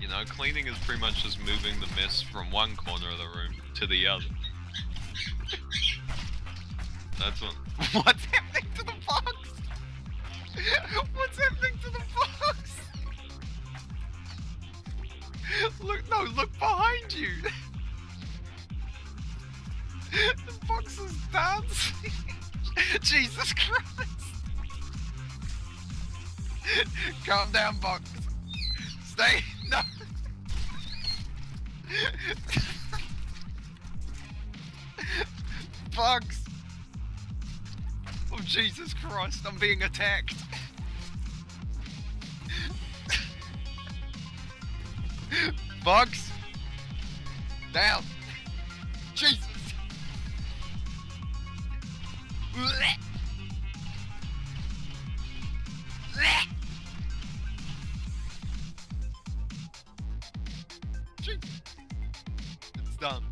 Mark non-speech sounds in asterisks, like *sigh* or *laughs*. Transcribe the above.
You know, cleaning is pretty much just moving the mess from one corner of the room to the other. That's what. *laughs* What's happening to the box? *laughs* What's happening to the box? *laughs* Look, no, look behind you. the box is dancing. Jesus Christ. Calm down, box. Stay. *laughs* Bugs! Oh Jesus Christ, I'm being attacked! *laughs* Bugs! Down! Jesus! *laughs* Jesus! dumb.